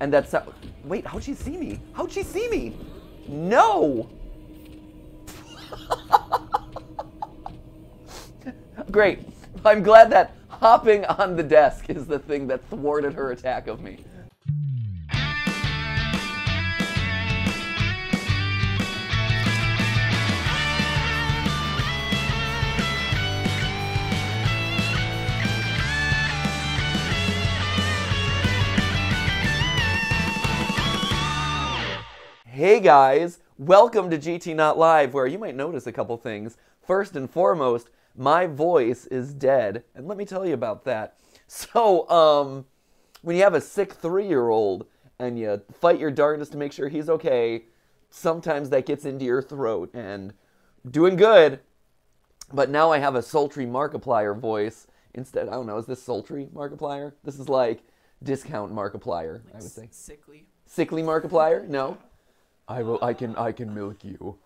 And that's how, wait, how'd she see me? How'd she see me? No! Great. I'm glad that hopping on the desk is the thing that thwarted her attack of me. Hey guys, welcome to GT Not Live, where you might notice a couple things. First and foremost, my voice is dead, and let me tell you about that. So, um, when you have a sick three year old and you fight your darndest to make sure he's okay, sometimes that gets into your throat, and doing good, but now I have a sultry Markiplier voice instead. I don't know, is this sultry Markiplier? This is like discount Markiplier, I would say. Sickly. Sickly Markiplier? No. I will. I can. I can milk you.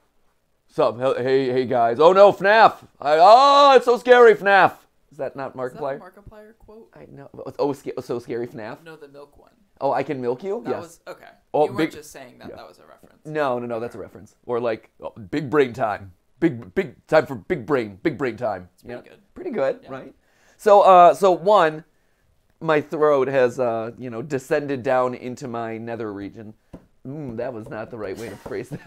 Sup? Hey, hey guys. Oh no, FNAF. I, oh, it's so scary, FNAF. Is that not Is that a Markiplier? Markiplier quote? I know. Oh, so scary, FNAF. No, the milk one. Oh, I can milk you. That yes. was okay. Oh, you weren't just saying that. yeah. That was a reference. No, no, no. That's a reference. Or like oh, big brain time. Big, big time for big brain. Big brain time. It's pretty good. Pretty good, Yeah. right? So, uh, so one, my throat has, uh, you know, descended down into my nether region. Mm, that was not the right way to phrase that.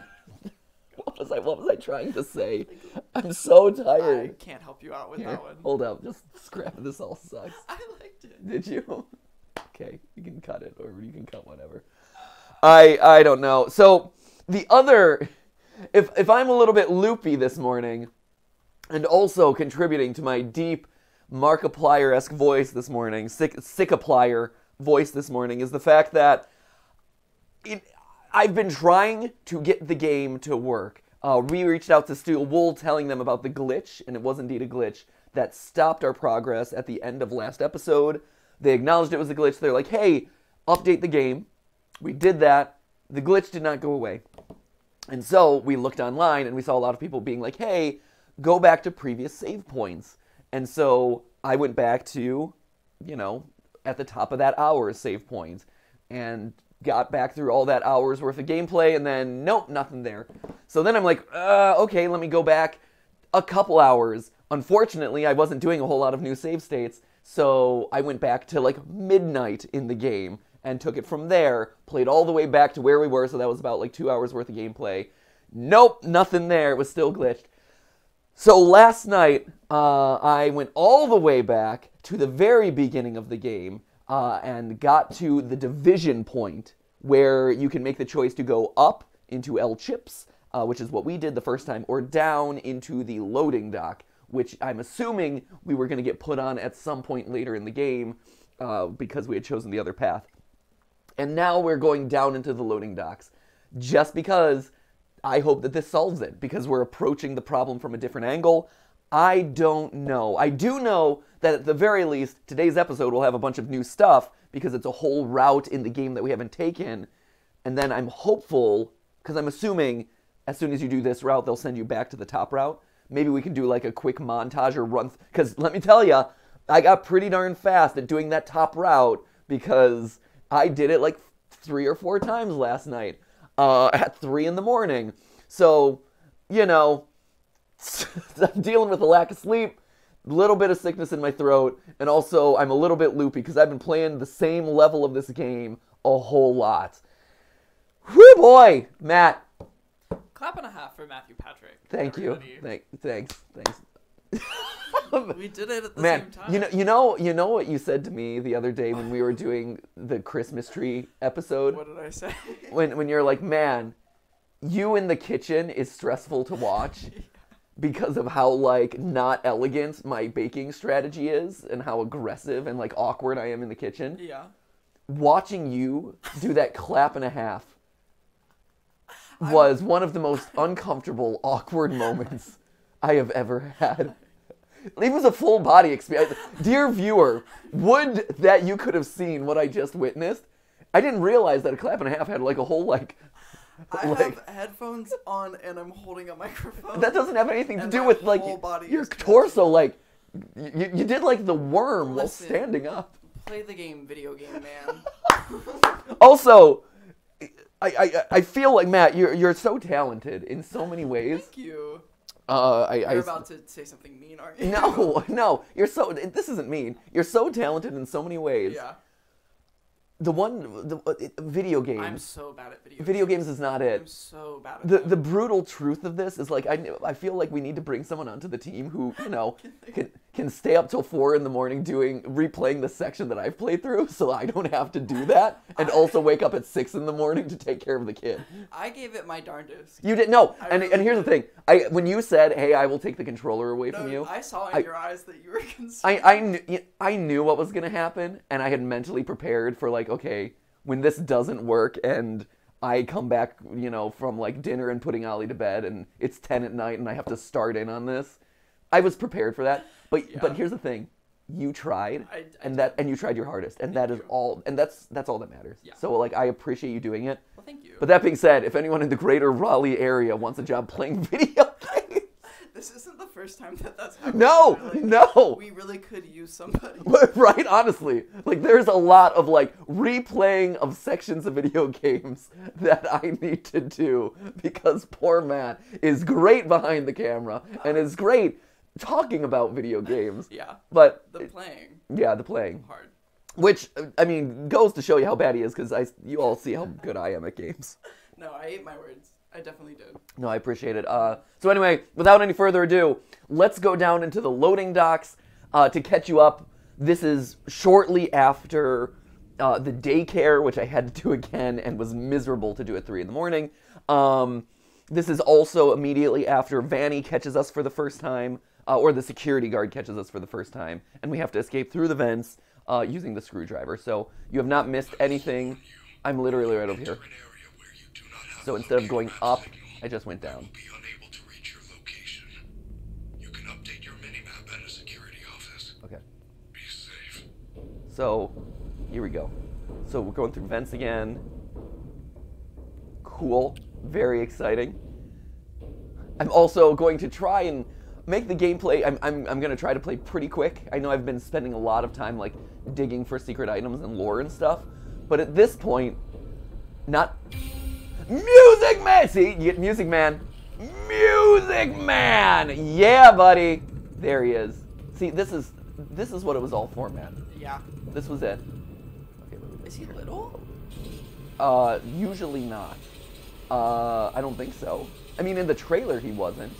what was I? What was I trying to say? I'm so tired. I can't help you out with Here, that one. hold up. Just scrap. This all sucks. I liked it. Did you? Okay, you can cut it or you can cut whatever. I I don't know. So the other if if I'm a little bit loopy this morning and also contributing to my deep Markiplier-esque voice this morning, sick sickiplier voice this morning is the fact that it, I've been trying to get the game to work. Uh, we reached out to Steel Wool telling them about the glitch, and it was indeed a glitch that stopped our progress at the end of last episode. They acknowledged it was a glitch. They're like, hey, update the game. We did that. The glitch did not go away. And so we looked online and we saw a lot of people being like, hey, go back to previous save points. And so I went back to, you know, at the top of that hour's save points. point and got back through all that hour's worth of gameplay and then nope, nothing there. So then I'm like, uh, okay, let me go back a couple hours. Unfortunately, I wasn't doing a whole lot of new save states, so I went back to like midnight in the game and took it from there, played all the way back to where we were, so that was about like two hours worth of gameplay. Nope, nothing there. It was still glitched. So last night, uh, I went all the way back to the very beginning of the game uh, and got to the division point where you can make the choice to go up into El Chip's, uh, which is what we did the first time, or down into the loading dock, which I'm assuming we were going to get put on at some point later in the game uh, because we had chosen the other path. And now we're going down into the loading docks just because I hope that this solves it because we're approaching the problem from a different angle. I don't know. I do know that at the very least, today's episode will have a bunch of new stuff because it's a whole route in the game that we haven't taken. And then I'm hopeful, because I'm assuming as soon as you do this route, they'll send you back to the top route. Maybe we can do like a quick montage or run. Because let me tell you, I got pretty darn fast at doing that top route because I did it like three or four times last night uh, at three in the morning. So, you know, I'm dealing with a lack of sleep, a little bit of sickness in my throat, and also I'm a little bit loopy because I've been playing the same level of this game a whole lot. Whoo boy, Matt. Clap and a half for Matthew Patrick. Thank you. Thank, thanks. Thanks. We did it at the Man, same time. you know, you know, you know what you said to me the other day when we were doing the Christmas tree episode. What did I say? when when you're like, man, you in the kitchen is stressful to watch because of how like not elegant my baking strategy is and how aggressive and like awkward I am in the kitchen. yeah. Watching you do that clap and a half was one of the most uncomfortable, awkward moments I have ever had. It was a full body experience. Dear viewer, would that you could have seen what I just witnessed. I didn't realize that a clap and a half had like a whole like I like have headphones on and I'm holding a microphone. that doesn't have anything to do with like body your torso like you, you did like the worm while standing up. Play the game, video game man. Also, I, I I feel like Matt, you're you're so talented in so many ways. Thank you. Uh, I, I You're about to say something mean, aren't you? no no you're so this isn't mean. You're so talented in so many ways. Yeah. The one the uh, video games. I'm so bad at video. Games. Video games is not it. I'm so bad at the them. the brutal truth of this is like I I feel like we need to bring someone onto the team who you know can can stay up till four in the morning doing replaying the section that I've played through, so I don't have to do that, and also wake up at six in the morning to take care of the kid. I gave it my darndest. You didn't know, I and really and here's the thing: I when you said, "Hey, I will take the controller away No, from you," I saw in I- your eyes that you were concerned. I I knew I knew what was gonna happen, and I had mentally prepared for like, okay, when this doesn't work, and I come back, you know, from like dinner and putting Ollie to bed, and it's ten at night, and I have to start in on this. I was prepared for that, but Yeah. but here's the thing: you tried, I- I and that and you tried your hardest, and that is you. all, and that's that's all that matters. Yeah. So like, I appreciate you doing it. well, thank you. But that being said, if anyone in the greater Raleigh area wants a job playing video games, this isn't the first time that that's happened. no, Like, no. We really could use somebody. right honestly like there's a lot of like replaying of sections of video games that i need to do because poor matt is great behind the camera and is great talking about video games Yeah. but The playing yeah the playing hard. which i mean goes to show you how bad he is because i you all see how good i am at games No, I ate my words. I definitely did. No, I appreciate it. Uh, so anyway, without any further ado, let's go down into the loading docks uh, to catch you up. This is shortly after uh, the daycare, which I had to do again and was miserable to do at three in the morning. Um, this is also immediately after Vanny catches us for the first time, uh, or the security guard catches us for the first time, and we have to escape through the vents uh, using the screwdriver. So you have not missed anything. I'm literally right over here. So instead of going up, I just went down. Okay. Be safe. So, here we go. So we're going through vents again. Cool. Very exciting. I'm also going to try and make the gameplay. I'm, I'm, I'm going to try to play pretty quick. I know I've been spending a lot of time like digging for secret items and lore and stuff, but at this point, not music man. See, you get music man. Music man. Yeah, buddy. There he is. See, this is this is what it was all for, man. Yeah. This was it. Okay, let me- Is he little? Uh, usually not. Uh, I don't think so. I mean, in the trailer he wasn't.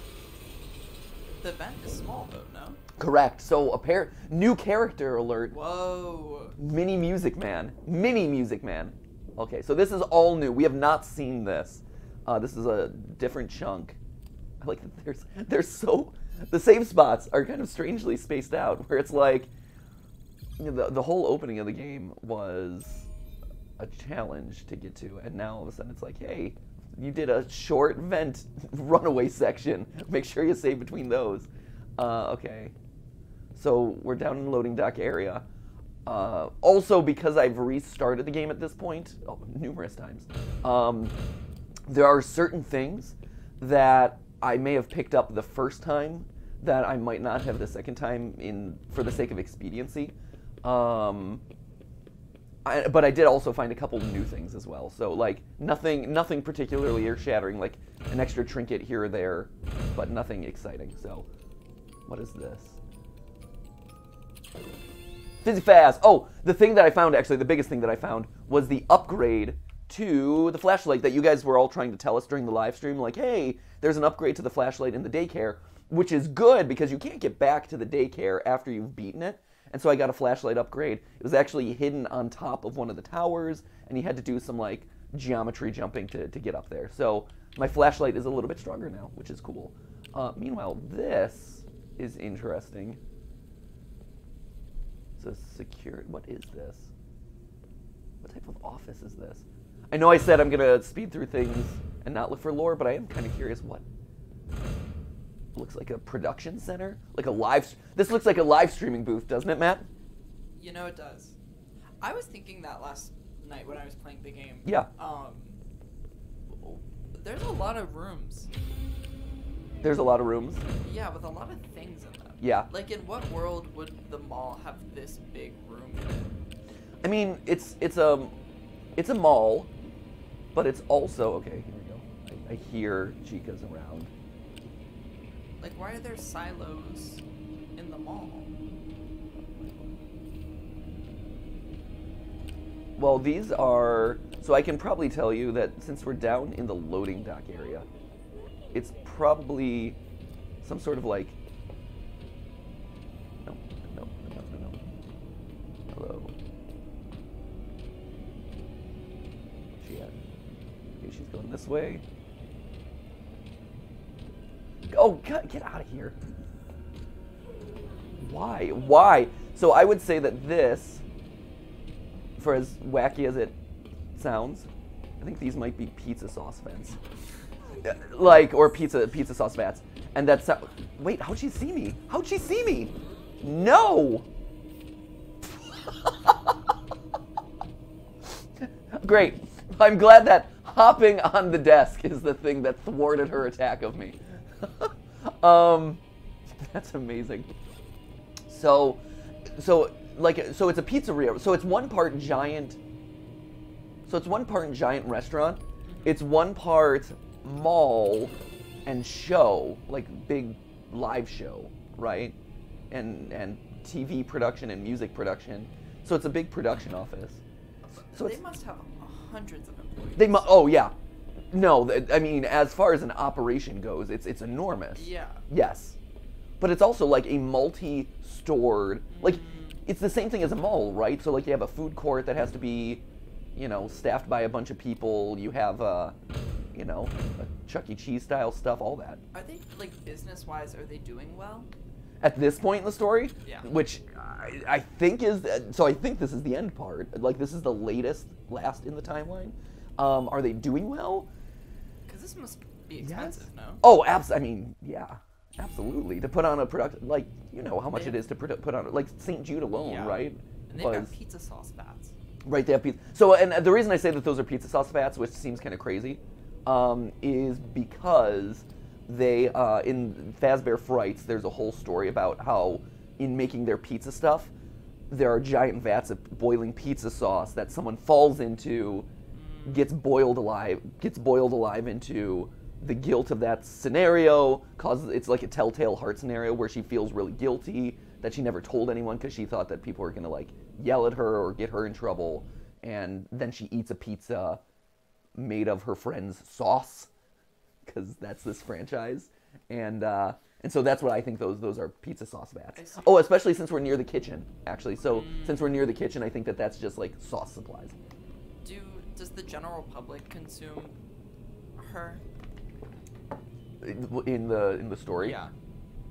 The vent is small though, no? Correct. So a pair new character alert. Whoa. Mini Music Man. Mini Music Man. Okay, so this is all new. We have not seen this. Uh, this is a different chunk. I like that there's there's so the save spots are kind of strangely spaced out where it's like you know, the the whole opening of the game was a challenge to get to, and now all of a sudden it's like, hey, you did a short vent runaway section. Make sure you save between those. Uh, okay. So we're down in the loading dock area. Uh, also, because I've restarted the game at this point oh, numerous times, um, there are certain things that I may have picked up the first time that I might not have the second time in for the sake of expediency. Um, I, but I did also find a couple new things as well. So like nothing, nothing particularly earth-shattering, like an extra trinket here or there, but nothing exciting. So, what is this? Fizzy Faz. Oh, the thing that I found actually, the biggest thing that I found was the upgrade to the flashlight that you guys were all trying to tell us during the live stream. Like, hey, there's an upgrade to the flashlight in the daycare, which is good because you can't get back to the daycare after you've beaten it. And so I got a flashlight upgrade. It was actually hidden on top of one of the towers, and you had to do some like geometry jumping to, to get up there. So my flashlight is a little bit stronger now, which is cool. Uh, meanwhile, this is interesting. So secure. What is this? What type of office is this? I know I said I'm gonna speed through things and not look for lore, but I am kind of curious what. Looks like a production center, like a live. This looks like a live streaming booth, doesn't it, Matt? You know it does. I was thinking that last night when I was playing the game. Yeah. Um. There's a lot of rooms. There's a lot of rooms. Yeah, with a lot of things in them. Yeah. Like, in what world would the mall have this big room? I mean, it's it's a it's a mall, but it's also okay. Here we go. I, I hear Chica's around. Like, why are there silos in the mall? Well, these are. So I can probably tell you that since we're down in the loading dock area, it's probably some sort of like. No, no, no, no, no. Hello. She at? Okay, she's going this way. Oh, God, get out of here. Why? Why? So I would say that this for as wacky as it sounds, I think these might be pizza sauce vents. Uh, Like, or pizza pizza sauce vats. And that's wait, how'd she see me? How'd she see me? No! Great. I'm glad that hopping on the desk is the thing that thwarted her attack of me. Um, that's amazing. So, so like, so it's a pizzeria. So it's one part giant. So it's one part giant restaurant. It's one part mall and show, like big live show, right? And and TV production and music production. So it's a big production office. So they must have hundreds of employees. they mu- Oh yeah. No, I mean, as far as an operation goes, it's it's enormous. Yeah. Yes. But it's also like a multi-stored, like it's the same thing as a mall, right? So like you have a food court that has to be, you know, staffed by a bunch of people. You have uh, you know, a Chuck E. Cheese style stuff, all that. Are they like business wise? Are they doing well? At this point in the story, Yeah. which I, I think is so I think this is the end part. Like this is the latest, last in the timeline. Um, are they doing well? This must be expensive, no? Oh, abs. I mean, yeah, absolutely. To put on a production, like you know how much They- it is to put put on, like St. Jude alone, Yeah. right? And they've got pizza sauce vats. right. They have pizza. So, and the reason I say that those are pizza sauce vats, which seems kind of crazy, um, is because they uh, in Fazbear Frights, there's a whole story about how in making their pizza stuff, there are giant vats of boiling pizza sauce that someone falls into, gets boiled alive, gets boiled alive into the guilt of that scenario. Causes it's like a telltale heart scenario where she feels really guilty that she never told anyone because she thought that people were gonna like yell at her or get her in trouble, and then she eats a pizza made of her friend's sauce because that's this franchise, and uh, and so that's what I think those those are pizza sauce I vats. Oh, especially since we're near the kitchen, actually. So since we're near the kitchen, I think that that's just like sauce supplies. Do does the general public consume her? In the in the story, Yeah.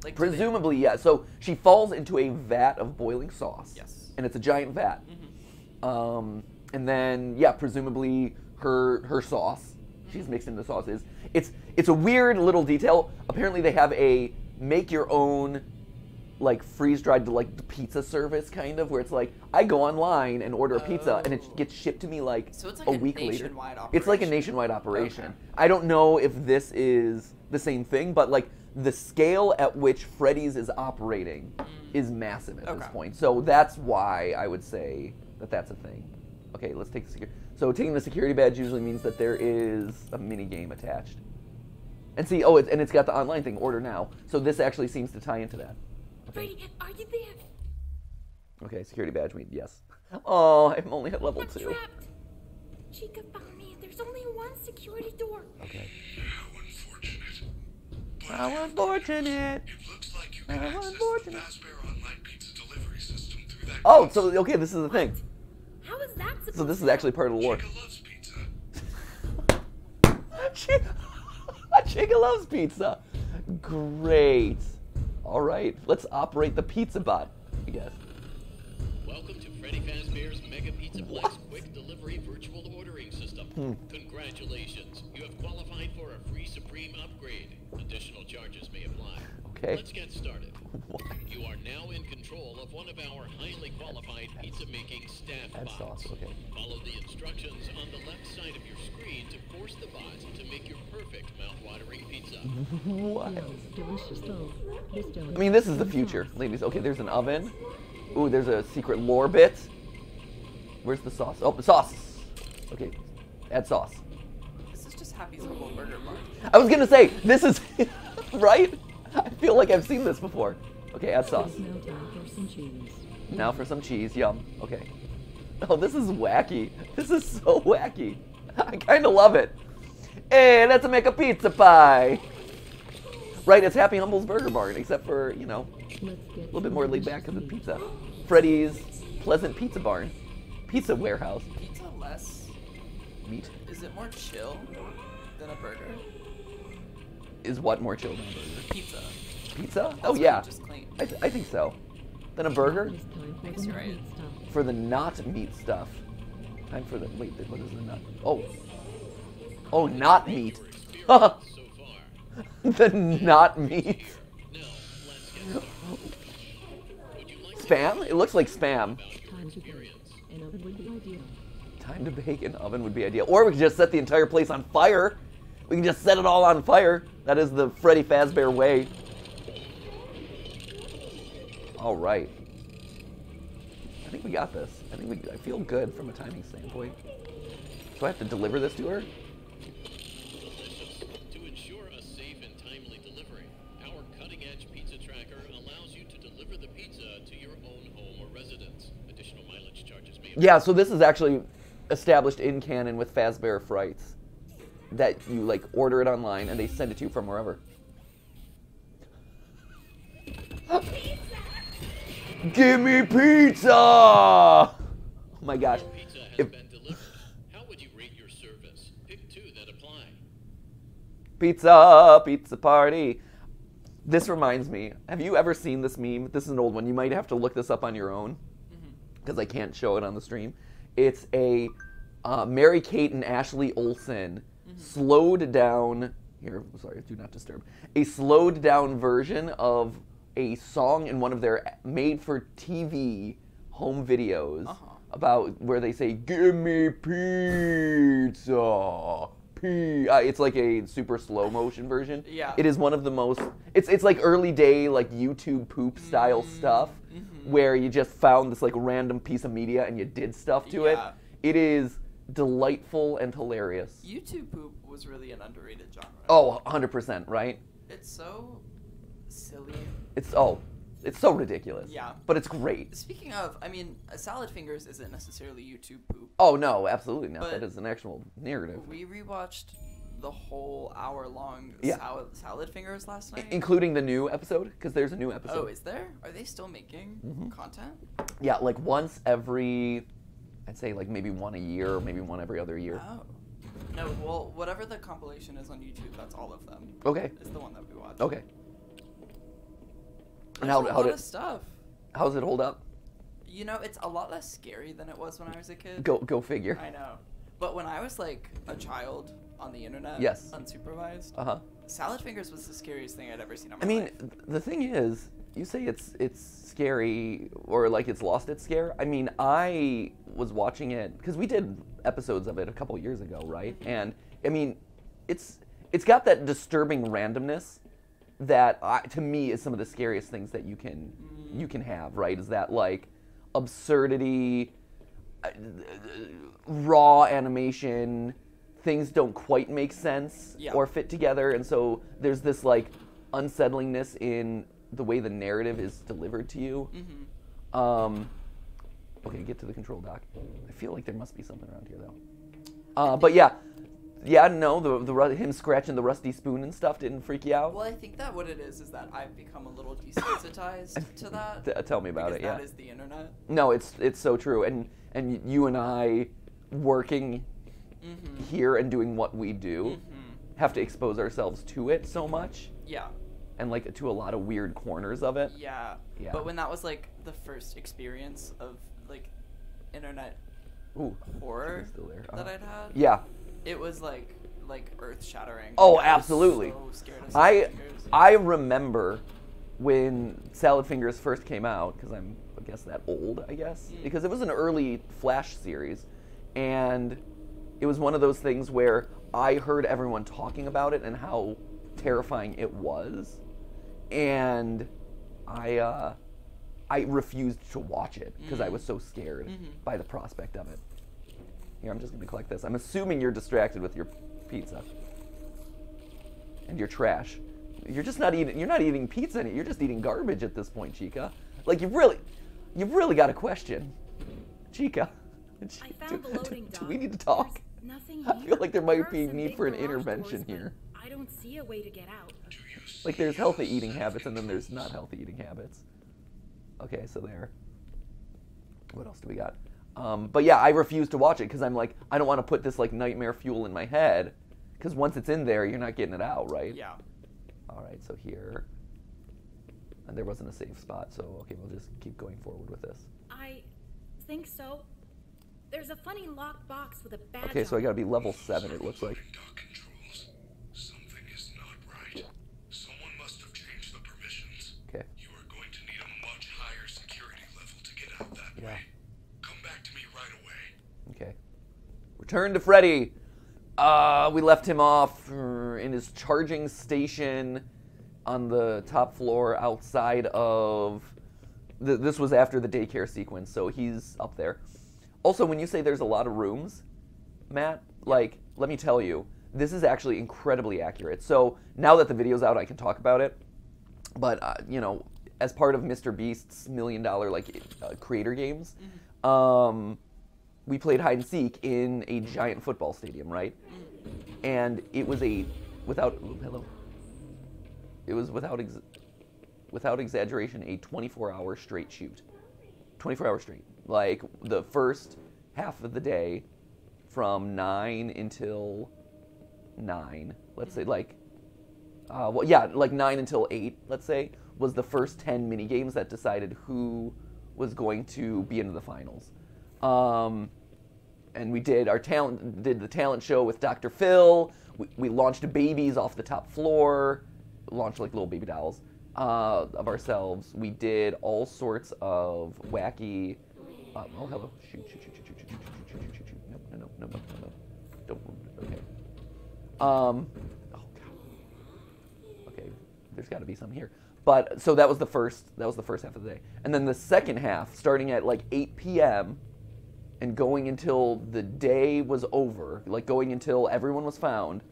Like presumably, yeah. So she falls into a vat of boiling sauce. Yes. and it's a giant vat. Mhm. Um, and then yeah, presumably her her sauce she's mixed into the sauce is it's it's a weird little detail. Apparently they have a make your own like freeze dried to like pizza service kind of where it's like I go online and order a pizza and it Oh. gets shipped to me like, So it's like a a week later. nationwide It's like a nationwide operation. Okay. I don't know if this is the same thing, but like the scale at which Freddy's is operating mm. is massive at this point. So that's why I would say that that's a thing. Okay, let's take the security. So taking the security badge usually means that there is a mini game attached. And see, oh, it, and it's got the online thing, order now. So this actually seems to tie into that. Okay, Freddy, are you there? okay security badge means yes. Oh, I'm only at level I'm two. trapped. Chica found me. There's only one security door. Okay. How unfortunate. But How unfortunate. It looks like you can How access the unfortunate. Fazbear Online Pizza delivery system through that. Oh, so okay, this is the thing. How is that supposed So this is actually part of the lore. Chica loves pizza. Chica loves pizza. Great. All right, let's operate the pizza bot. I guess. Welcome to Freddy Fazbear's Mega Pizza Plex Quick Delivery Virtual Ordering System. Hmm. Congratulations, you have qualified for a free Supreme upgrade. Additional charges may apply. Okay. Let's get started. What? You are now in control of one of our highly qualified pizza making staff Add bots. sauce, okay. Follow the instructions on the left side of your screen to force the bot to make your perfect mouth-watering pizza. What? Delicious though. I mean, this is the future, ladies. Okay, there's an oven. Ooh, there's a secret lore bit. Where's the sauce? Oh, the sauce. Okay, add sauce. This is just Happy's Humble Burger Bar. I was gonna say this is right. I feel like I've seen this before. Okay, add sauce. It's now for some cheese. Now for some cheese. Yum. Okay. Oh, this is wacky. This is so wacky. I kind of love it. Hey, let's make a pizza pie. Right, it's Happy Humble's Burger Barn, except for you know a little bit more laid back because it's pizza. Freddy's Pleasant Pizza Barn, Pizza Warehouse. Pizza less. Meat Is it more chill than a burger? Is what more children? burger? Pizza. Pizza? Oh, That's oh what yeah, just cleaned. I, th- I think so. Then a burger It's for guess the you're right. meat stuff. for the not meat stuff. Time for the wait. What is the not? Oh, oh, not meat. The not meat. Now, let's get started. Would you like to Spam? It looks like spam. Time to bake. An oven would be ideal. Time to bake an oven would be ideal. Or we could just set the entire place on fire. We can just set it all on fire. That is the Freddy Fazbear way. All right. I think we got this. I think we. I feel good from a timing standpoint. So I have to deliver this to her. To ensure a safe and timely delivery, our cutting-edge pizza tracker allows you to deliver the pizza to your own home or residence. Additional mileage charges may Yeah. So this is actually established in canon with Fazbear Frights. That you like order it online and they send it to you from wherever. Pizza. Give me pizza! Oh my gosh. Pizza has If- been delivered. How would you rate your service? Pick two that apply. Pizza, pizza party. This reminds me. Have you ever seen this meme? This is an old one. You might have to look this up on your own because I can't show it on the stream. It's a uh, Mary Kate and Ashley Olsen slowed down. Here, sorry, do not disturb. A slowed down version of a song in one of their made-for-TV home videos Uh-huh. about where they say "Give me pizza." P. Uh, it's like a super slow motion version. Yeah. It is one of the most. It's it's like early day like YouTube poop style Mm-hmm. stuff, where you just found this like random piece of media and you did stuff to Yeah. it. It is delightful and hilarious. YouTube poop was really an underrated genre. Oh, 100%, right? It's so silly. It's oh, it's so ridiculous. Yeah. But it's great. Speaking of, I mean, salad fingers isn't necessarily YouTube poop. Oh no, absolutely not. But- that is an actual narrative. We rewatched the whole hour long Yeah. salad, salad fingers last I- night. including the new episode because there's a new episode. oh, is there? Are they still making Mm-hmm. content? yeah, like once every I'd say like maybe one a year or maybe one every other year. Oh. No, well, whatever the compilation is on YouTube, that's all of them. Okay. Is the one that we watched. Okay. And how how did of stuff. how's it hold up? You know, it's a lot less scary than it was when I was a kid. Go go figure. I know. But when I was like a child on the internet, Yes. unsupervised, Uh huh. salad fingers was the scariest thing I'd ever seen on my I mean, life. the thing is, you say it's it's scary or like it's lost its scare. I mean, I was watching it because we did episodes of it a couple years ago, right? And I mean, it's it's got that disturbing randomness that I, to me is some of the scariest things that you can you can have, right? Is that like absurdity, uh, raw animation, things don't quite make sense Yeah. or fit together, and so there's this like unsettlingness in the way the narrative is delivered to you. Mm-hmm. Um, okay, get to the control dock. I feel like there must be something around here though. Uh, but yeah, yeah, no, the the him scratching the rusty spoon and stuff didn't freak you out. Well, I think that what it is is that I've become a little desensitized to that. T- tell me about it. Yeah. That is the internet. No, it's it's so true, and and you and I, working Mm-hmm. here and doing what we do, have to expose ourselves to it so much, Yeah. And like to a lot of weird corners of it. Yeah. Yeah. But when that was like the first experience of like internet Ooh, horror there. that Uh-huh. I'd had, yeah. it was like like earth shattering. Oh, absolutely. So I. I remember when Salad Fingers first came out because I'm I guess that old I guess Mm. because it was an early Flash series, and it was one of those things where I heard everyone talking about it and how terrifying it was, and I uh, I refused to watch it because I Mm. was so scared Mhm. by the prospect of it. Here, I'm just gonna collect this. I'm assuming you're distracted with your pizza and your trash. You're just not eating. You're not eating pizza. You're just eating garbage at this point, Chica. Like you've really, you've really got a question, Chica. I found the loading do, dock. do we need to talk? There's nothing I feel like there might are be need for an intervention doors, here. I don't see a way to get out. Like there's healthy eating habits and then there's not healthy eating habits. Okay, so there. What else do we got? Um, but yeah, I refuse to watch it because I'm like, I don't want to put this like nightmare fuel in my head. Because once it's in there, you're not getting it out, right? Yeah. All right, so here. And there wasn't a safe spot, so okay, we'll just keep going forward with this. I think so. There's a funny locked box with a badge Okay, so I gotta be level seven. It looks like. Loading dock controls. Something is not right. Someone must have changed the permissions. Okay. You are going to need a much higher security level to get out that Yeah. way. Come back to me right away. Okay. Return to Freddy. Uh, we left him off in his charging station on the top floor outside of. Th- this was after the daycare sequence, so he's up there. Also, when you say there's a lot of rooms, Matt, like, let me tell you, this is actually incredibly accurate. So now that the video's out, I can talk about it. But uh, you know, as part of Mr. Beast's million dollar like uh, creator games, um, we played hide and seek in a giant football stadium, right? And it was a without ooh, hello. It was without ex- without exaggeration a 24-hour straight shoot. 24 hours straight. Like the first half of the day from 9 until 9. Let's say like uh, well, yeah, like 9 until 8, let's say, was the first 10 mini games that decided who was going to be into the finals. Um, and we did our talent did the talent show with Dr. Phil. We, we launched babies off the top floor, launched like little baby dolls uh, of ourselves. We did all sorts of wacky. Uh, oh, hello! Shoot! Shoot! Shoot! Shoot! Shoot! Shoot! Shoot! Shoot! Shoot! Shoot! No! No! No! No! No! No! Don't. Okay. Um. Oh. Okay. There's got to be some here. But so that was the first. That was the first half of the day, and then the second half, starting at like 8 p.m and going until the day was over, like going until everyone was found.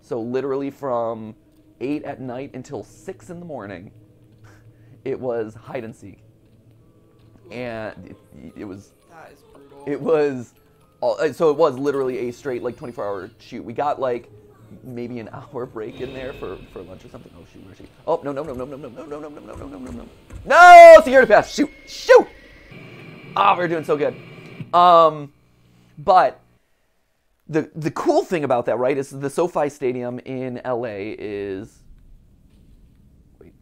So literally from eight at night until six in the morning, it was hide and seek, and it, it was That is brutal. it was all, uh, so it was literally a straight like 24 hour shoot. We got like maybe an hour break in there for, for lunch or something. Oh shoot, where's she? Oh no no no no no no no no no no no no no no no no security pass. Shoot shoot. Ah, we're doing so good. Um, but the the cool thing about that, right, is the SoFi Stadium in LA is. Wait,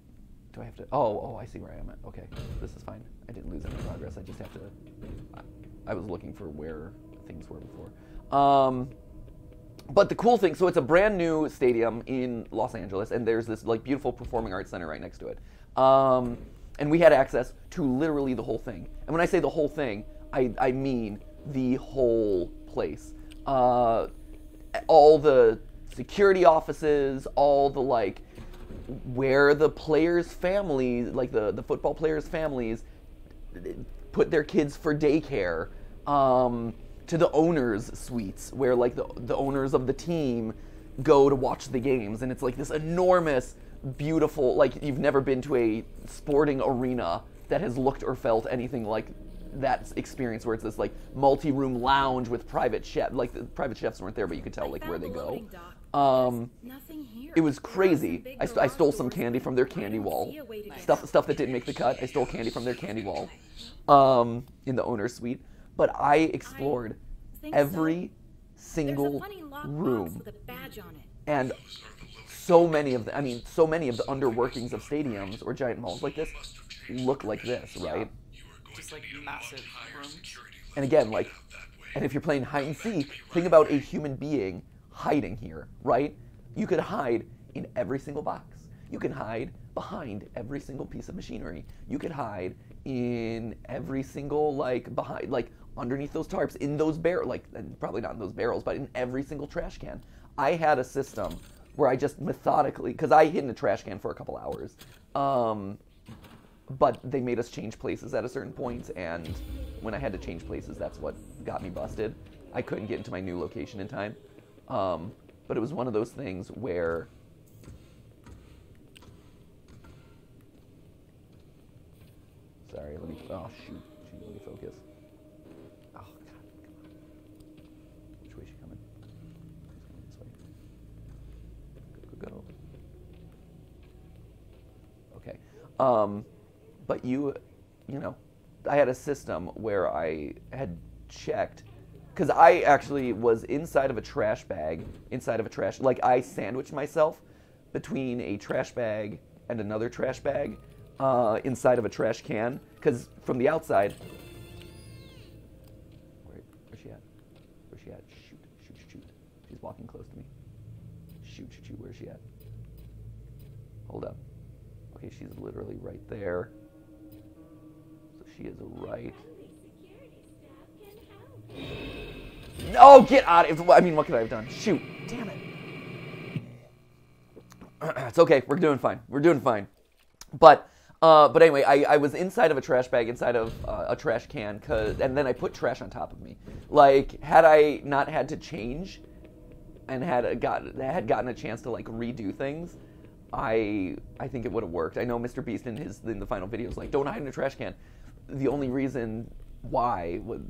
do I have to? Oh, oh, I see where I am at. Okay, this is fine. I didn't lose any progress. I just have to. I, I was looking for where things were before. Um, but the cool thing, so it's a brand new stadium in Los Angeles, and there's this like beautiful performing arts center right next to it. Um, and we had access to literally the whole thing. And when I say the whole thing, I, I mean the whole place. Uh, all the security offices, all the like where the players' families, like the, the football players' families, put their kids for daycare, um, to the owners' suites, where like the, the owners of the team go to watch the games. And it's like this enormous, beautiful, like you've never been to a sporting arena that has looked or felt anything like that experience where it's this like multi-room lounge with private chef like the private chefs weren't there but you could tell like where they go um nothing here. it was There are some crazy. I, st- I stole some candy from their candy wall. see a way to get Stuff stuff that didn't make the cut. I stole candy from their candy wall, um, in the owner's suite. But I explored every single funny locked box room, with a badge on it. and so many of the, I mean, so many of the underworkings of stadiums or giant malls like this look like this, right? Just like massive. And again, like, and if you're playing hide and seek, think about a human being hiding here, right? You could hide in every single box. You can hide behind every single piece of machinery. You could hide in every single like behind like underneath those tarps in those barrels like and probably not in those barrels but in every single trash can i had a system where i just methodically because i hid in a trash can for a couple hours um, but they made us change places at a certain point and when i had to change places that's what got me busted I couldn't get into my new location in time. Um, but it was one of those things where Sorry, let me. Oh shoot, shoot, let me focus. Oh god, come on. Which way is she coming? She's coming this way. Go, go, go. Okay. Um, but you, you know, I had a system where I had checked because I actually was inside of a trash bag, inside of a trash, like I sandwiched myself between a trash bag and another trash bag uh, inside of a trash can because from the outside. Where, where's she at? Where's she at? Shoot, shoot, shoot, shoot. She's walking close to me. Shoot, shoot, shoot. Where's she at? Hold up. Okay, she's literally right there. She is right. No, get out of I mean, what could I have done? Shoot. Damn it. it's okay. We're doing fine. We're doing fine. But uh, but anyway, I, I was inside of a trash bag, inside of uh, a trash can, cause, and then I put trash on top of me. Like, had I not had to change, and had got had gotten a chance to like redo things, I I think it would have worked. I know Mr. Beast in his in the final video is like, don't hide in a trash can. The only reason why was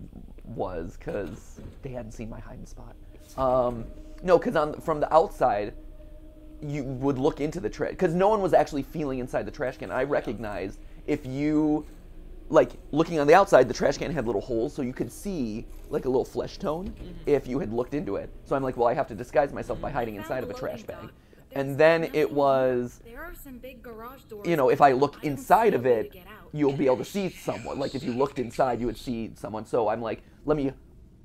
was because they hadn't seen my hiding spot. Um, no, because on from the outside, you would look into the trash because no one was actually feeling inside the trash can. I recognized if you like looking on the outside, the trash can had little holes, so you could see like a little flesh tone if you had looked into it. So I'm like, well, I have to disguise myself by hiding inside of a trash bag. And then it was, There are some big garage doors. you know, if I look inside of it. You'll be able to see someone. Like if you looked inside, you would see someone. So I'm like, let me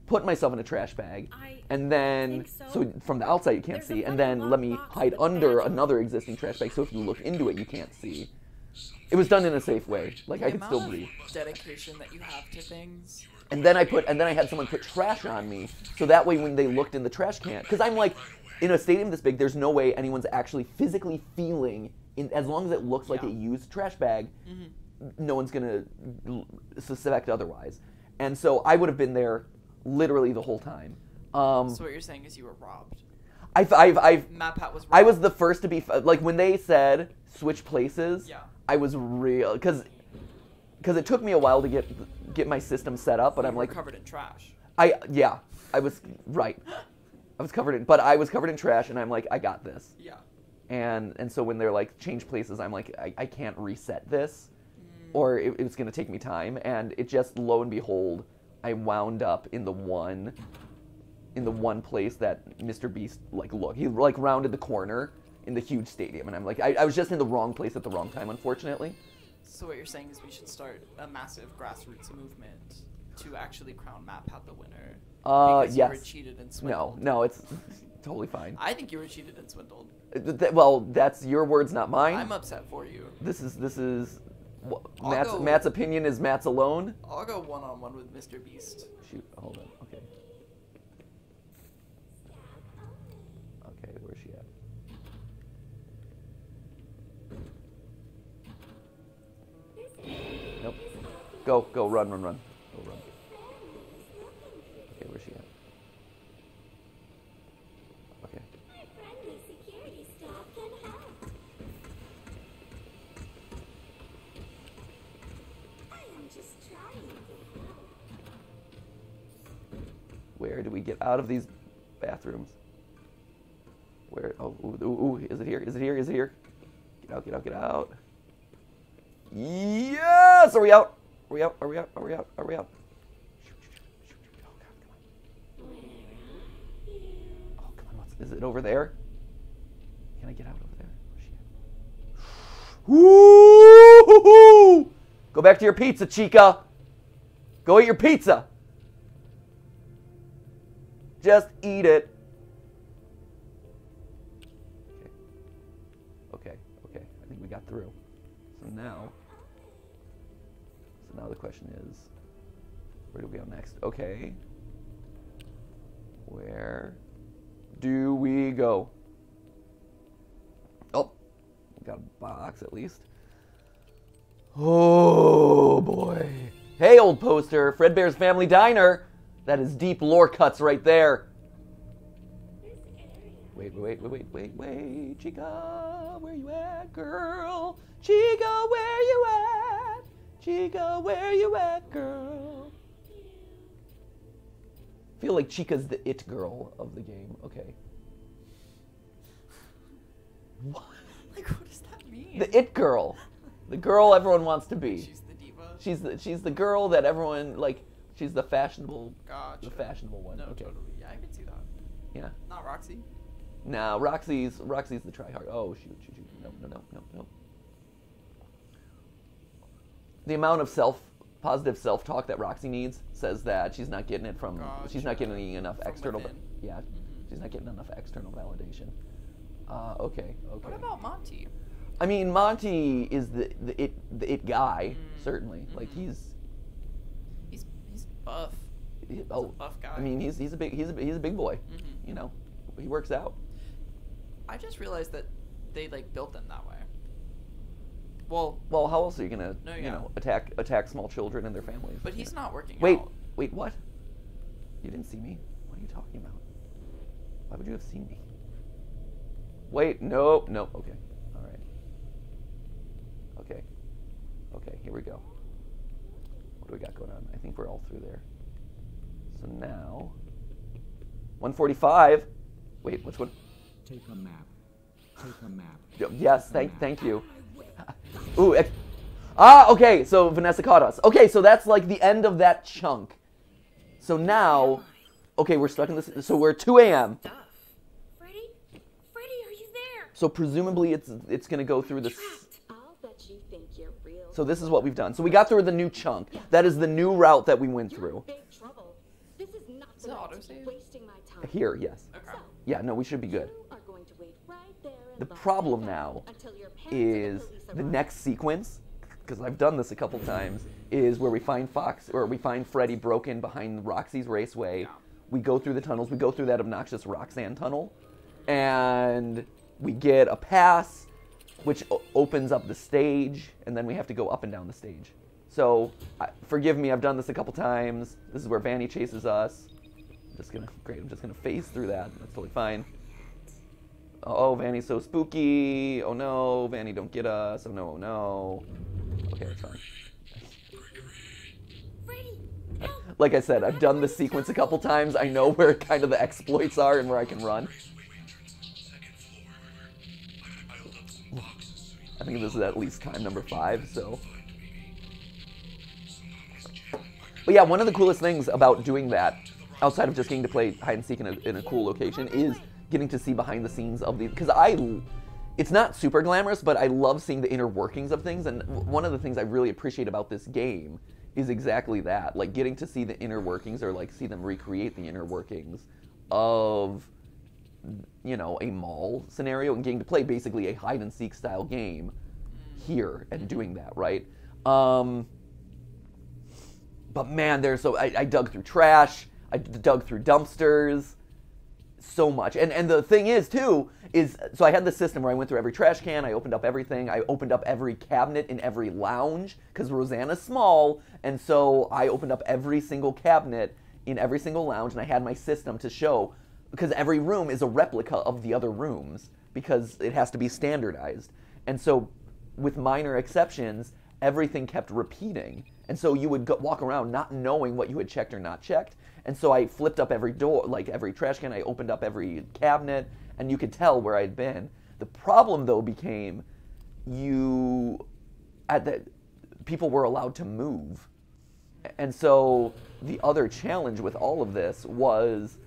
put myself in a trash bag, I and then think so. so from the outside you can't There's see, and then let me hide under badge another existing trash bag. So if you look into it, you can't see. It was done in a safe way. Like I could still breathe. Dedication that you have to things. And then I put, and then I had someone put trash on me, so that way when they looked in the trash can, because I'm like, in a stadium this big, there's no way anyone's actually physically feeling, in, as long as it looks like Yeah. a used trash bag, mm-hmm. No one's gonna suspect otherwise. And so I would have been there literally the whole time. Um, So what you're saying is you were robbed. I've, I've, I've, MatPat was robbed. I was the first to be like when they said switch places. Yeah. I was real because because it took me a while to get get my system set up, but You I'm like covered in trash. I yeah, I was right. I was covered in, but I was covered in trash, and I'm like, I got this. Yeah. And and so when they're like change places, I'm like, I, I can't reset this. Or it, it's gonna take me time. And it just lo and behold, I wound up in the one, in the one place that Mr. Beast like look. He like rounded the corner in the huge stadium, and I'm like, I, I was just in the wrong place at the wrong time, unfortunately. So what you're saying is we should start a massive grassroots movement to actually crown MatPat the winner. Uh, because you were cheated and swindled. no, no, it's totally fine. I think you were cheated and swindled. Well, that's your words, not mine. I'm upset for you. This is this is I'll Matt's go- Matt's opinion is Matt's alone. I'll go one on one with Mr. Beast. Shoot, hold on. Okay. Okay, where's she at? Nope. Go, go, run, run, run. Run. Where do we get out of these bathrooms? Where? Oh, ooh, ooh, ooh, is it here? Is it here? Is it here? Get out, get out, get out. Yes! Are we out? Are we out? Are we out? Are we out? Are we out? Oh, come on. Oh. What's, is it over there? Can I get out over there? Oh, At? Woo! Go back to your pizza, Chica. Go eat your pizza. Just eat it. Okay. Okay, okay. I think we got through. So now, so now the question is, where do we go next? Okay. Where do we go? Oh, we got a box at least. Oh boy. Hey, old poster, Fredbear's Family Diner. That is deep lore cuts right there. Wait, wait, wait, wait, wait, wait. Chica, where you at, girl? Chica, where you at? Chica, where you at, girl? I feel like Chica's the it girl of the game. Okay. What? Like, what does that mean? The it girl. The girl everyone wants to be. She's the diva. She's the she's the girl that everyone like she's the fashionable Gotcha. the fashionable one. No, okay. totally. Yeah, I can see that. Yeah. Not Roxy. Now Roxy's Roxy's the tryhard. Oh shoot, shoot, shoot. No, no, no, no, no. The amount of self positive self talk that Roxy needs says that she's not getting it from she's not getting enough From external within. yeah, she's not getting enough external validation. Uh, okay, okay. What about Monty? I mean, Monty is the the it the it guy Mm. certainly. Like Mm-hmm. He's he's buff. he, oh, buff guy. I mean, he's he's a big he's a he's a big boy. Mhm. You know, he works out. I just realized that they like built them that way. Well, Well, how else are you gonna No, you know attack attack small children and their families? but he's know? not working Wait, out. wait, what? You didn't see me? What are you talking about? Why would you have seen me? Wait, no, no. Okay, all right. Okay, okay. Here we go. What do we got going on? I think we're all through there. So now, 145. Wait, what's what? Take a map. Take a map. Y- Yes, thank, thank you. Ooh, ex- ah, okay. So Vanessa caught us. Okay, so that's like the end of that chunk. So now, okay, we're stuck in this. So we're 2 a.m. Stuff. Freddy? Freddy, are you there? So presumably it's it's gonna go through this. Trapped. I'll bet you think you're real. So this is what we've done. So we got through the new chunk. That is the new route that we went You're through. in big trouble. This is not Is the it right to be autosave? wasting my time. Here, yes. Okay. Yeah, no, we should be good. you are going to wait right there and The problem now until your parents is the, police the arrive. next sequence, because I've done this a couple times, is where we find Fox or we find Freddy broken behind Roxy's Raceway. Yeah. We go through the tunnels. We go through that obnoxious Roxanne tunnel, and we get a pass, which o- opens up the stage, and then we have to go up and down the stage. So, I, forgive me, I've done this a couple times. This is where Vanny chases us. I'm just gonna, great, I'm just gonna phase through that. That's totally fine. Oh, Vanny's so spooky. Oh no, Vanny, don't get us. Oh no, oh no. Okay, that's fine. Like I said, I've done this sequence a couple times. I know where kind of the exploits are and where I can run. I think this is at least time number five, so. But yeah, one of the coolest things about doing that, outside of just getting to play hide and seek in a, in a cool location, is getting to see behind the scenes of the. Because I. It's not super glamorous, but I love seeing the inner workings of things. And one of the things I really appreciate about this game is exactly that. Like getting to see the inner workings or like see them recreate the inner workings of you know, a mall scenario and getting to play basically a hide and seek style game here and doing that, right? Um, but man, there's so I, I dug through trash, I dug through dumpsters, so much. And and the thing is too is so I had this system where I went through every trash can, I opened up everything, I opened up every cabinet in every lounge because Rosanna's small, and so I opened up every single cabinet in every single lounge, and I had my system to show because every room is a replica of the other rooms because it has to be standardized. And so, with minor exceptions, everything kept repeating. And so you would go, walk around not knowing what you had checked or not checked. And so I flipped up every door, like every trash can, I opened up every cabinet, and you could tell where I'd been. The problem, though, became you, at the, people were allowed to move. And so the other challenge with all of this was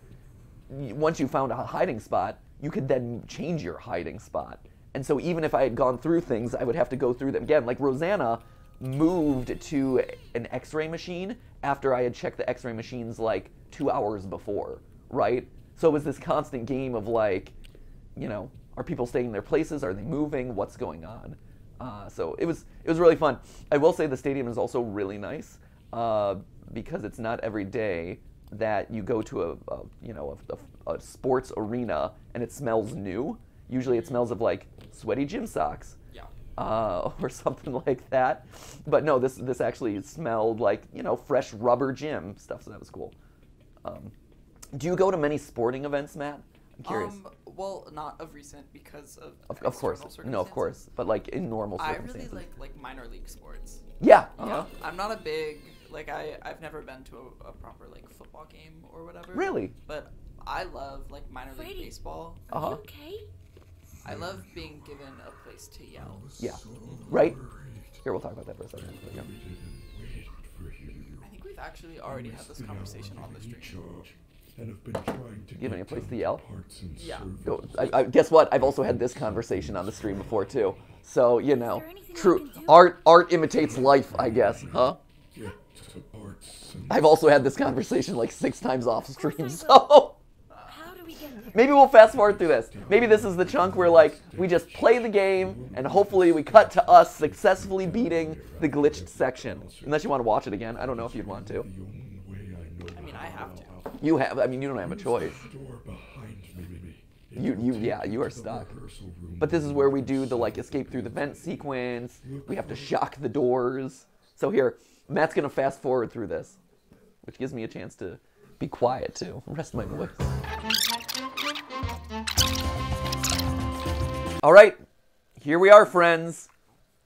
once you found a hiding spot, you could then change your hiding spot. And so even if I had gone through things, I would have to go through them again. Like Rosanna moved to an X-ray machine after I had checked the X-ray machines like two hours before, right? So it was this constant game of like, you know, are people staying in their places? Are they moving? What's going on? Uh, so it was it was really fun. I will say the stadium is also really nice uh, because it's not every day that you go to a, a you know a, a, a sports arena and it smells new. Usually it smells of like sweaty gym socks Yeah. uh, or something like that. But no, this this actually smelled like you know fresh rubber gym stuff. So that was cool. Um, do you go to many sporting events, Matt? I'm curious. Um, well, not of recent because of of, of course, no, of course, but like in normal circumstances. I really like like minor league sports. yeah. Yeah, uh-huh. I'm not a big like I I've never been to a, a proper like football game or whatever. Really? But I love like minor league Brady. baseball. Uh huh. Okay. I love being given a place to yell. Yeah. Right. Here, we'll talk about that for a second. Yeah. I think we've actually already had this conversation on the stream. And have been trying to You have any get place to to yell? Yeah. Go- I, I, guess what? I've also had this conversation on the stream before too. So you know, there anything I true art. Art imitates life, I guess, huh? Get to parts and I've also had this conversation like six times off stream. So How do we get there? maybe we'll fast forward through this. Maybe this is the chunk where like we just play the game and hopefully we cut to us successfully beating the glitched section. Unless you want to watch it again, I don't know if you'd want to. the only way I mean, I have to. You have. I mean, you don't have a choice. door behind me. It You, you, yeah, you are stuck. But this is where we do the like escape through the vent sequence. We have to shock the doors. So here, Matt's gonna fast forward through this, which gives me a chance to be quiet too, rest my voice. All right, here we are, friends.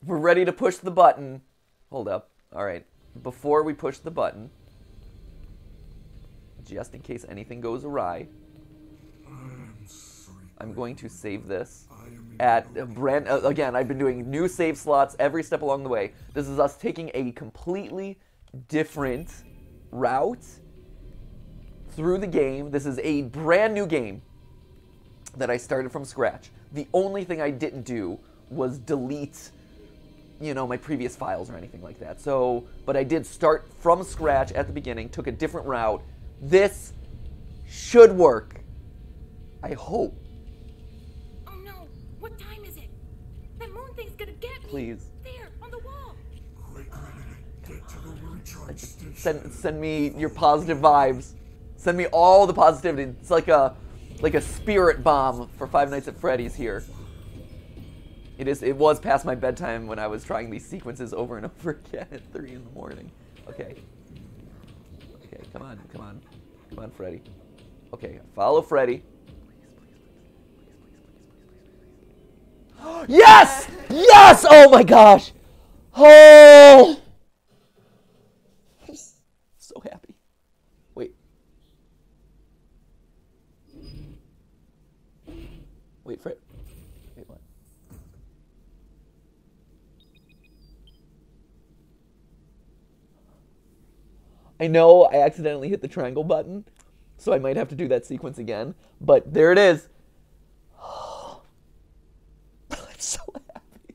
We're ready to push the button. Hold up. All right, before we push the button, just in case anything goes awry, I'm sorry. I'm going to save this at brand again i've been doing new save slots every step along the way. This is us taking a completely different route through the game. This is a brand new game that i started from scratch. The only thing i didn't do was delete you know my previous files or anything like that. So but i did start from scratch at the beginning took a different route. This should work. I hope Oh no! What time is it? That moon thing's gonna get me. Please. There, on the wall. quick, Get to the recharge station. send send me your positive vibes. Send me all the positivity. It's like a like a spirit bomb for Five Nights at Freddy's here. It is it was past my bedtime when I was trying these sequences over and over again at three in the morning. Okay. Okay, come on, come on. Come on, Freddy. Okay, follow Freddy. Yes! Yes! Oh my gosh! Oh! so happy. Wait. Wait, for it. Wait, what? I know I accidentally hit the triangle button, so I might have to do that sequence again. But there it is. I'm so happy.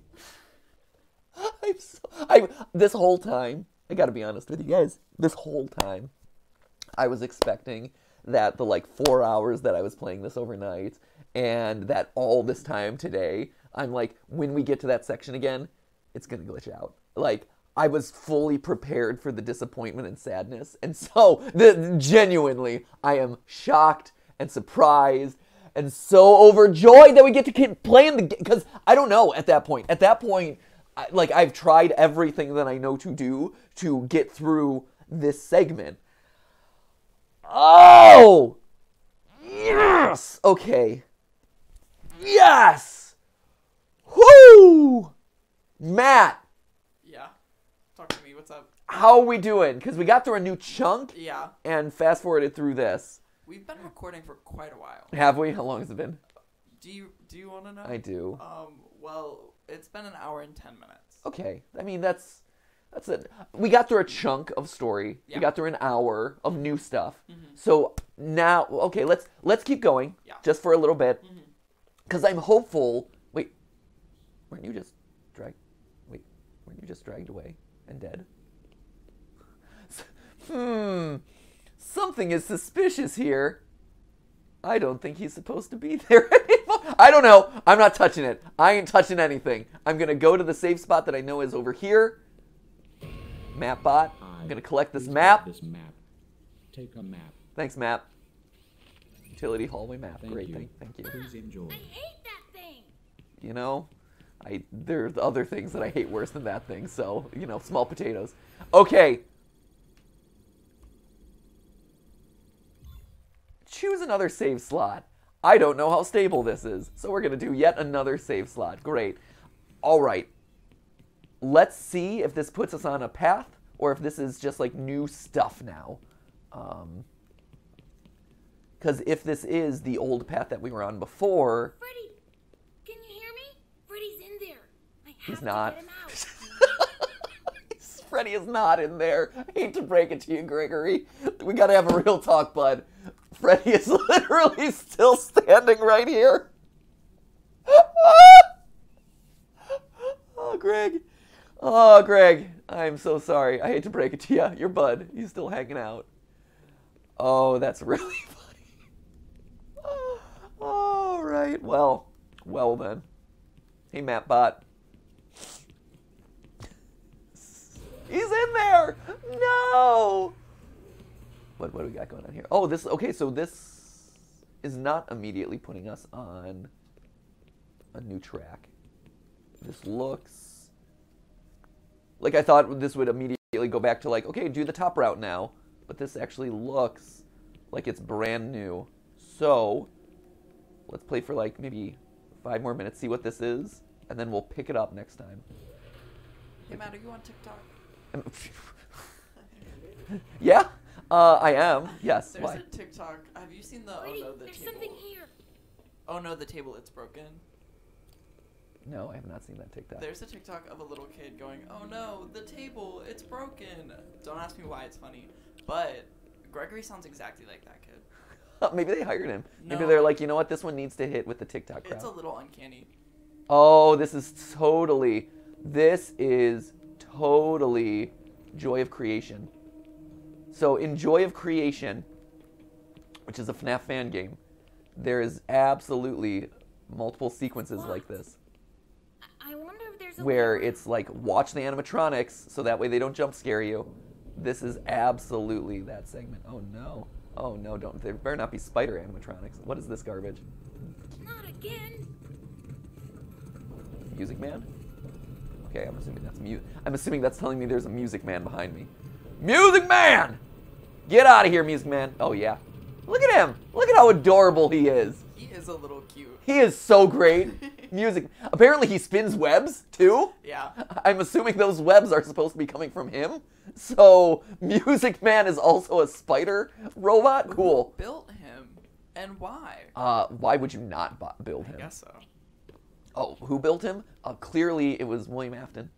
I'm so I this whole time, I gotta be honest with you guys, this whole time I was expecting that the like four hours that I was playing this overnight and that all this time today, I'm like, when we get to that section again, it's gonna glitch out. Like I was fully prepared for the disappointment and sadness. And so the genuinely I am shocked and surprised and so overjoyed that we get to keep playing the game because I don't know at that point. At that point, I, like I've tried everything that I know to do to get through this segment. Oh, yes. Okay. Yes. Whoo, Matt. Yeah. Talk to me. What's up? How are we doing? Because we got through a new chunk Yeah. and fast forwarded through this. We've been recording for quite a while. Have we? How long has it been? Do you do you want to know? I do. Um. Well, it's been an hour and ten minutes. Okay. I mean, that's that's it. We got through a chunk of story. Yeah. We got through an hour of new stuff. Mm-hmm. So now, okay, let's let's keep going. Yeah. Just for a little bit, because I'm hopeful. Wait, weren't you just dragged? Wait, weren't you just dragged away and dead? hmm. Something is suspicious here. I don't think he's supposed to be there anymore. I don't know. I'm not touching it. I ain't touching anything. I'm gonna go to the safe spot that I know is over here. Map bot. I'm gonna collect this map. This map. Take a map. Thanks, map. Utility hallway map. Thank Great you. thing. Thank you. Please enjoy. I hate that thing. You know, I there's other things that I hate worse than that thing. So you know, small potatoes. Okay. Choose another save slot. I don't know how stable this is, so we're gonna do yet another save slot. Great. All right. Let's see if this puts us on a path or if this is just like new stuff now. Um, because if this is the old path that we were on before, Freddy, can you hear me? Freddy's in there. I have He's to not. get him out. Freddy is not in there. I hate to break it to you, Gregory. We gotta have a real talk, bud. Freddy is literally still standing right here. oh, Greg. Oh, Greg. I'm so sorry. I hate to break it to you. Your bud. He's still hanging out. Oh, that's really funny. All right. Well, well then. Hey, Map Bot. He's in there. No. What what do we got going on here? Oh, this okay. So this is not immediately putting us on a new track. This looks like I thought this would immediately go back to like okay, do the top route now. But this actually looks like it's brand new. So let's play for like maybe five more minutes, see what this is, and then we'll pick it up next time. Hey Matt, are you on TikTok? yeah, uh, I am. Yes. There's Why? a TikTok. Have you seen the Freddy, oh no the there's table? something here. Oh no the table it's broken. No, I have not seen that TikTok. There's a TikTok of a little kid going, "Oh no, the table, it's broken." Don't ask me why it's funny, but Gregory sounds exactly like that kid. Maybe they hired him. Maybe they're like, you know what, this one needs to hit with the TikTok crowd. It's a little uncanny. Oh, this is totally, this is totally Joy of Creation. So in Joy of Creation, which is a FNAF fan game, there is absolutely multiple sequences like this I wonder if there's a where around. it's like watch the animatronics so that way they don't jump scare you. This is absolutely that segment. Oh no. Oh no, don't there better not be spider animatronics. What is this garbage? not again. Music Man? Okay, I'm assuming that's mu- I'm assuming that's telling me there's a Music Man behind me. Music Man! Get out of here, Music Man. Oh yeah. Look at him. Look at how adorable he is. He is a little cute. He is so great. Music. Apparently he spins webs too. Yeah. I'm assuming those webs are supposed to be coming from him. So Music Man is also a spider robot. Cool. Who built him and why? Uh, why would you not bu- build him? I guess so. Oh, who built him? Uh, clearly, it was William Afton,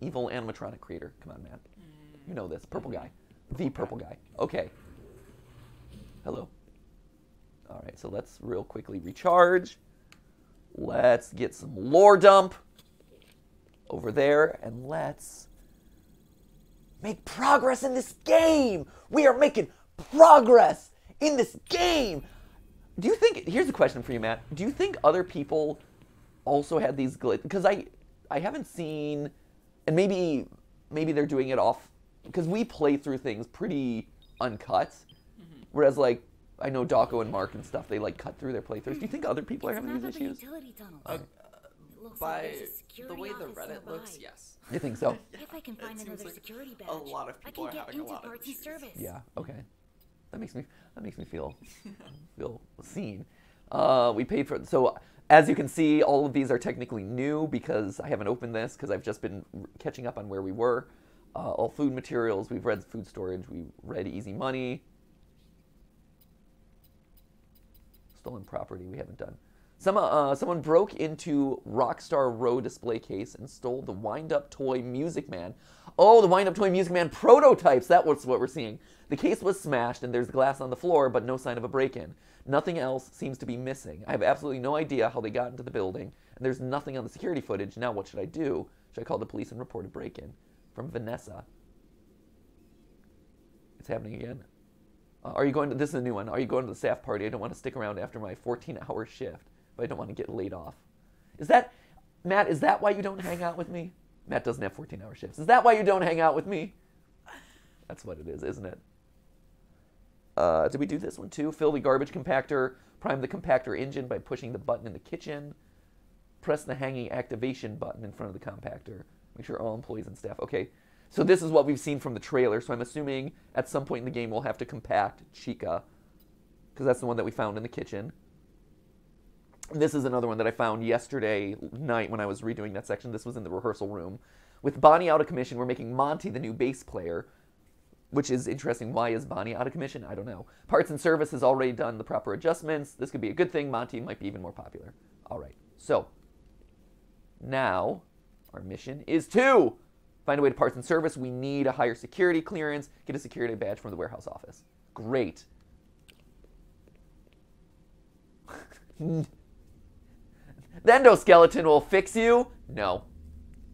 evil animatronic creator. Come on, man. You know this. Purple guy. The purple guy. Okay. Hello. All right, so let's real quickly recharge. Let's get some lore dump over there, and let's make progress in this game. We are making progress in this game. Do you think? Here's a question for you, Matt. Do you think other people also had these glitches? Because I, I haven't seen, and maybe, maybe they're doing it off because we play through things pretty uncut, whereas like I know Dawko and Mark and stuff, they like cut through their playthroughs. Do you think other people are having these issues? utility. Uh, by like the security way the Reddit nearby. looks, yes. You think so? If I can It find seems another like security badge, a lot of I people can are get having a into lot of Barton's issues. service. Yeah. Okay. That makes me that makes me feel feel seen. Uh, we paid for so as you can see, all of these are technically new because I haven't opened this because I've just been r- catching up on where we were. Uh, all food materials. We've read food storage. We read easy money. Stolen property. We haven't done. Some, uh, someone broke into Rockstar Row display case and stole the wind-up toy Music Man. Oh, the wind-up toy Music Man prototypes. That was what we're seeing. The case was smashed and there's glass on the floor, but no sign of a break-in. Nothing else seems to be missing. I have absolutely no idea how they got into the building, and there's nothing on the security footage. Now, what should I do? Should I call the police and report a break-in? From Vanessa. It's happening again. Uh, are you going to? This is a new one. Are you going to the staff party? I don't want to stick around after my 14-hour shift, but I don't want to get laid off. Is that, Matt? Is that why you don't hang out with me? Matt doesn't have 14-hour shifts. Is that why you don't hang out with me? That's what it is, isn't it? Uh, did we do this one too? Fill the garbage compactor. Prime the compactor engine by pushing the button in the kitchen. Press the hanging activation button in front of the compactor. Make sure all employees and staff. Okay, so this is what we've seen from the trailer. So I'm assuming at some point in the game we'll have to compact Chica. because that's the one that we found in the kitchen. This is another one that I found yesterday night when I was redoing that section. This was in the rehearsal room. With Bonnie out of commission, we're making Monty the new bass player, which is interesting. Why is Bonnie out of commission? I don't know. Parts and service has already done the proper adjustments. This could be a good thing. Monty might be even more popular. All right. So now our mission is to find a way to parts and service. We need a higher security clearance. Get a security badge from the warehouse office. Great. The endoskeleton will fix you? No,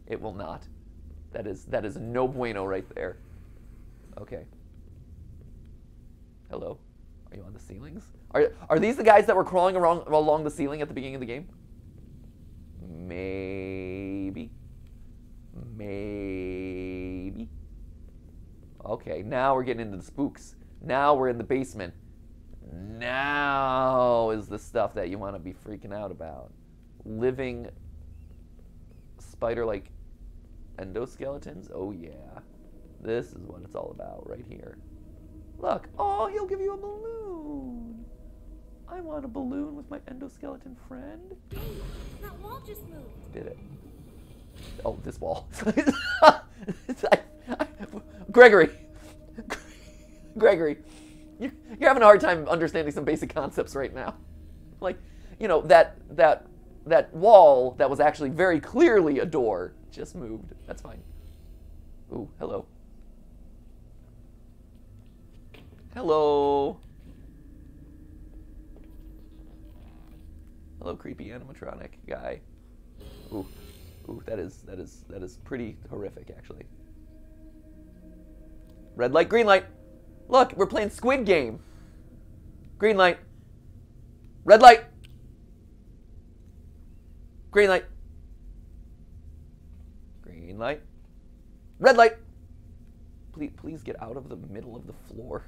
it will not. That is that is no bueno right there. Okay. Hello. Are you on the ceilings? Are are these the guys that were crawling along along the ceiling at the beginning of the game? Maybe. Maybe. Okay, now we're getting into the spooks. Now we're in the basement. Now is the stuff that you want to be freaking out about living spider like endoskeletons. Oh, yeah. This is what it's all about right here. Look. Oh, he'll give you a balloon. I want a balloon with my endoskeleton friend. That wall just moved. Did it. Oh, this wall. Gregory. Gregory. You're, you're having a hard time understanding some basic concepts right now. Like, you know, that that that wall that was actually very clearly a door just moved. That's fine. Ooh, hello. Hello. Hello, creepy animatronic guy. Ooh, ooh, that is that is that is pretty horrific, actually. Red light, green light. Look, we're playing Squid Game. Green light. Red light. Green light. Green light. Red light. Please, please get out of the middle of the floor.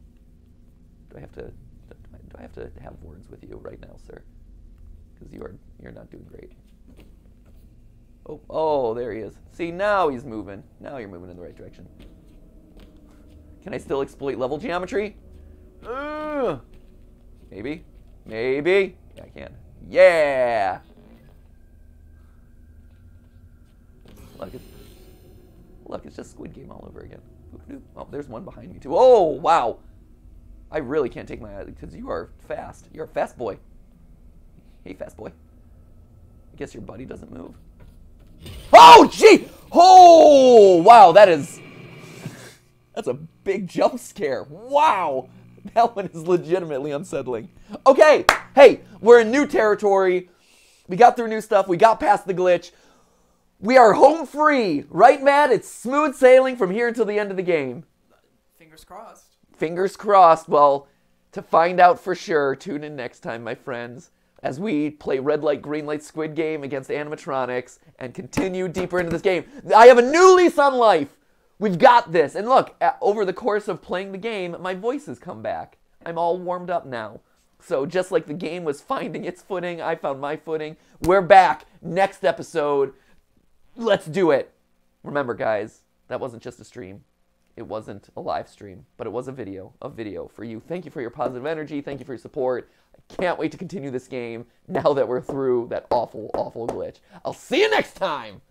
do I have to? Do I have to have words with you right now, sir? Because you are you're not doing great. Oh, oh, there he is. See, now he's moving. Now you're moving in the right direction. Can I still exploit level geometry? Ugh. Maybe. Maybe. Yeah, I can. Yeah. Look, it's, look, it's just Squid Game all over again. Oh, there's one behind me too. Oh, wow. I really can't take my eyes because you are fast. You're a fast boy. Hey, fast boy. I guess your buddy doesn't move. Oh, gee! Oh, wow, that is. That's a big jump scare. Wow! That one is legitimately unsettling. Okay, hey, we're in new territory. We got through new stuff. We got past the glitch. We are home free, right, Matt? It's smooth sailing from here until the end of the game. Fingers crossed. Fingers crossed. Well, to find out for sure, tune in next time, my friends, as we play Red Light, Green Light Squid Game against animatronics and continue deeper into this game. I have a new lease on life. We've got this. And look, over the course of playing the game, my voice has come back. I'm all warmed up now. So just like the game was finding its footing, I found my footing. We're back. Next episode. Let's do it. Remember, guys, that wasn't just a stream. It wasn't a live stream, but it was a video, a video for you. Thank you for your positive energy. Thank you for your support. I can't wait to continue this game now that we're through that awful, awful glitch. I'll see you next time.